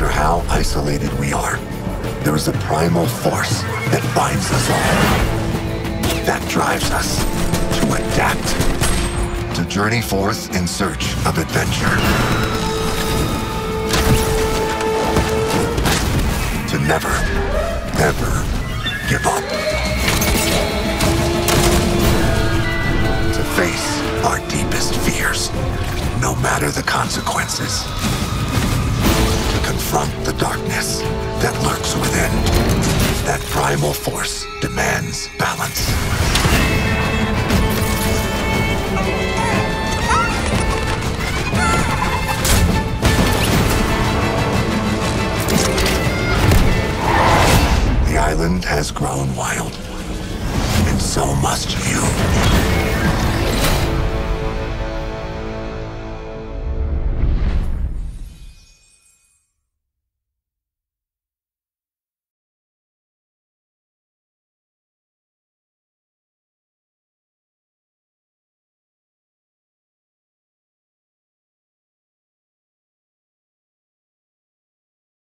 how isolated we are, there is a primal force that binds us all. That drives us to adapt. To journey forth in search of adventure. To never, ever give up. To face our deepest fears, no matter the consequences. Confront the darkness that lurks within. That primal force demands balance. The island has grown wild, and so must you.